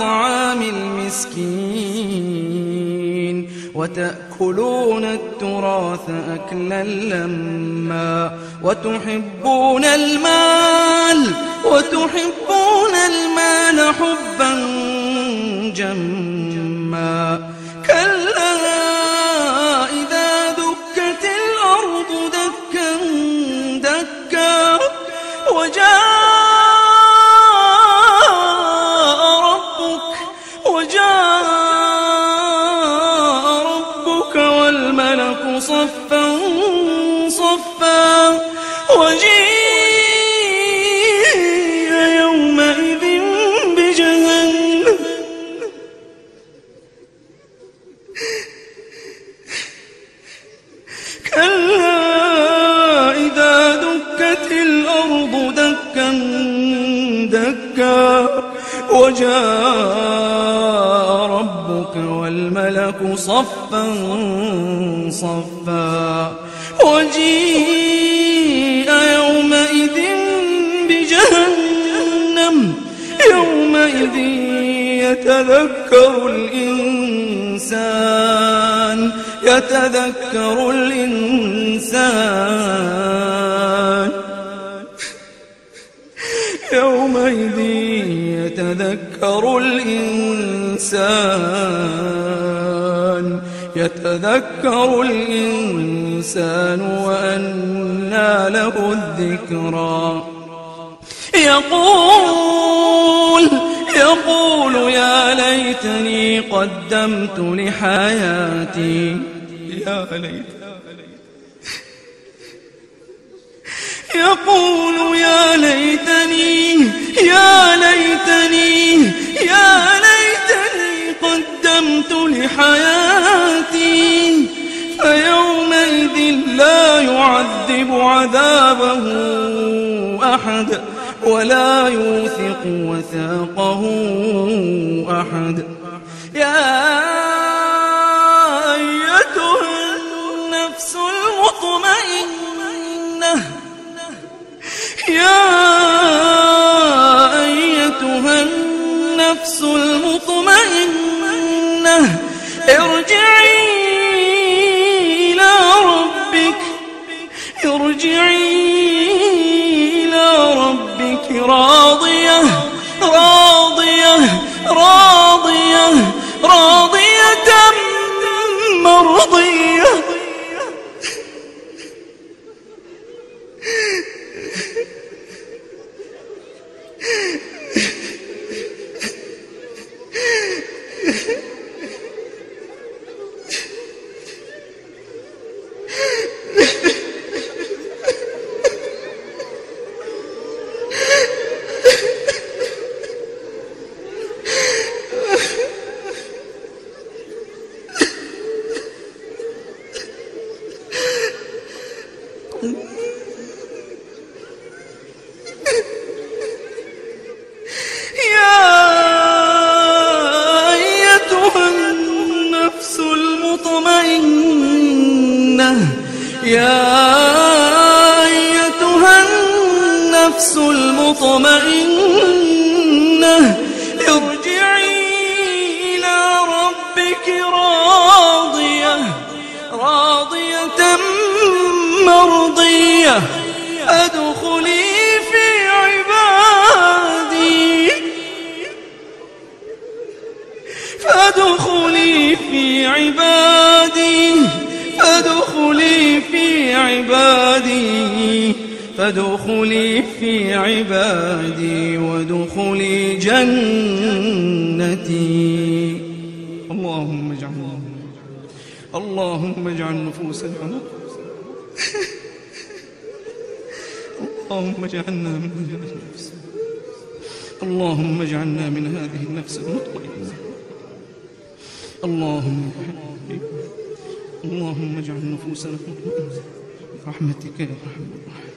طعام المسكين وتأكلون التراث أكلا لما وتحبون المال وتحبون المال حبا جما صفا صفا. وجيء يومئذ بجهنم. كلا إذا دكت الأرض دكا دكا. وجاء ربك والملك صفا صفا. وجيء يومئذ بجهنم. يومئذ يتذكر الإنسان. يتذكر الإنسان. يومئذ يتذكر الإنسان. يتذكر الإنسان وأنى له الذكرى. يقول يقول يا ليتني قدمت لحياتي. يا ليت يقول يا ليتني يا ليتني قدمت لحياتي فيومئذ لا يعذب عذابه أحد ولا يوثق وثاقه أحد. يا أيتها النفس المطمئنة يا أيتها النفس المطمئنة ارجعي إلى ربك. راضية. يا أيتها النفس المطمئنة ارجعي إلى ربك راضية راضية مرضية. أدخلي في عبادي. فادخلي في عبادي. فادخلي في عبادي وادخلي جنتي. اللهم اجعلنا اللهم اجعل نفوسنا اللهم اجعلنا من هذه النفس. اللهم اجعلنا من هذه النفس المطمئنة. اللهم اللهم اجعل نفوسنا مطمئنة. برحمتك يا أرحم الراحمين.